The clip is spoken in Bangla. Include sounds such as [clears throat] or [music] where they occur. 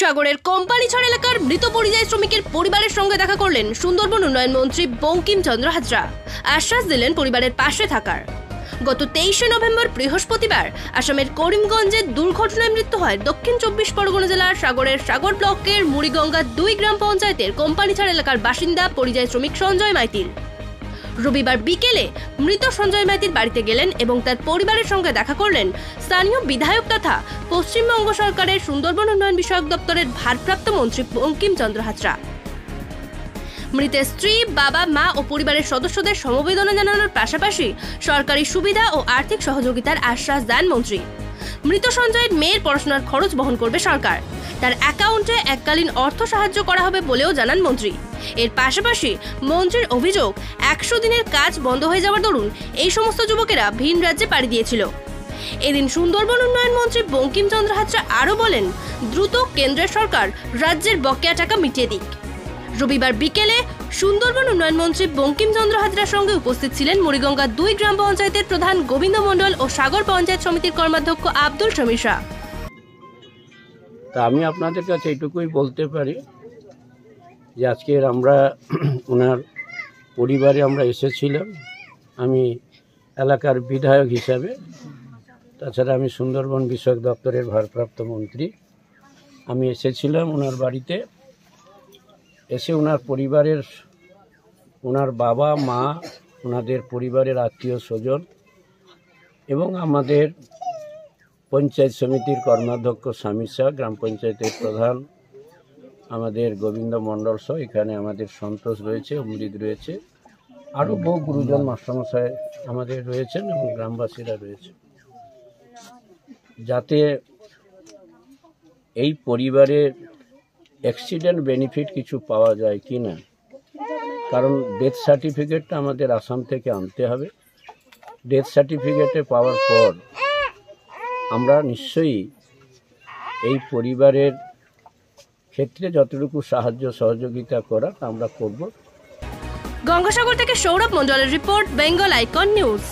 সাগরের কোম্পানিছড় এলাকার মৃত পরিযায়ী শ্রমিকের পরিবারের সঙ্গে দেখা করলেন সুন্দরবন উন্নয়ন মন্ত্রী বঙ্কিমচন্দ্র হাজরা। আশ্বাস দিলেন পরিবারের পাশে থাকার। গত তেইশে নভেম্বর বৃহস্পতিবার আসামের করিমগঞ্জে দুর্ঘটনায় মৃত্যু হয় দক্ষিণ চব্বিশ পরগনা জেলার সাগরের সাগর ব্লকের মুড়িগঙ্গা দুই গ্রাম পঞ্চায়েতের কোম্পানিছড় এলাকার বাসিন্দা পরিযায়ী শ্রমিক সঞ্জয় মাইতির রবিবার বিকেলে মৃত সঞ্জয় মাইতির বাড়িতে গেলেন এবং তার পরিবারের সঙ্গে দেখা করলেন স্থানীয় বিধায়ক তথা পশ্চিমবঙ্গ সরকারের সুন্দরবন উন্নয়ন বিষয়ক দপ্তরের ভারপ্রাপ্ত মন্ত্রী বঙ্কিমচন্দ্র হাজরা। মৃতের স্ত্রী, বাবা, মা ও পরিবারের সদস্যদের সমবেদনা জানানোর পাশাপাশি সরকারি সুবিধা ও আর্থিক সহযোগিতার আশ্বাস দেন মন্ত্রী। মৃত সঞ্জয়ের মেয়ের পড়াশোনার খরচ বহন করবে সরকার। তার অ্যাকাউন্টে এককালীন অর্থ সাহায্য করা হবে বলেও জানান মন্ত্রী। এর পাশাপাশি মন্ত্রীর অভিযোগ, একশো দিনের কাজ বন্ধ হয়ে যাওয়ার দরুন এই সমস্ত যুবকেরা ভিন রাজ্যে পাড়ি দিয়েছিল। এদিন সুন্দরবন উন্নয়ন মন্ত্রী বঙ্কিমচন্দ্র হাজরা আরও বলেন, দ্রুত কেন্দ্রের সরকার রাজ্যের বকেয়া টাকা মিটিয়ে দিক। রবিবার বিকেলে সুন্দরবন উন্নয়ন মন্ত্রী বঙ্কিমচন্দ্র হাজরার সঙ্গে উপস্থিত ছিলেন মুড়িগঙ্গা দুই গ্রাম পঞ্চায়েতের প্রধান গোবিন্দ মণ্ডল ও সাগর পঞ্চায়েত সমিতির কর্মাধ্যক্ষ আব্দুল শাহ। তা আমি আপনাদের কাছে এইটুকুই বলতে পারি যে আজকের আমরা [clears throat] ওনার পরিবারে আমরা এসেছিলাম। আমি এলাকার বিধায়ক হিসাবে, তাছাড়া আমি সুন্দরবন বিষয়ক দপ্তরের ভারপ্রাপ্ত মন্ত্রী। আমি এসেছিলাম ওনার বাড়িতে। এসে ওনার পরিবারের ওনার বাবা, মা ওনাদের পরিবারের আত্মীয় স্বজন এবং আমাদের পঞ্চায়েত সমিতির কর্মাধ্যক্ষ স্বামী শাহ, গ্রাম পঞ্চায়েতের প্রধান আমাদের গোবিন্দ মণ্ডল সহ এখানে আমাদের সন্তোষ রয়েছে, অমৃত রয়েছে। আরও বহু গুরুজন মাস্টারমশাই আমাদের রয়েছেন এবং গ্রামবাসীরা রয়েছে। যাতে এই পরিবারের অ্যাক্সিডেন্ট বেনিফিট কিছু পাওয়া যায় কি না কারণ ডেথ সার্টিফিকেটটা আমাদের আসাম থেকে আনতে হবে। ডেথ সার্টিফিকেটে পাওয়ার পর আমরা নিশ্চয়ই এই পরিবারের ক্ষেত্রে যতটুকু সাহায্য, সহযোগিতা করার আমরা করব। গঙ্গাসাগর থেকে সৌরভ মণ্ডলের রিপোর্ট, বেঙ্গল আইকন নিউজ।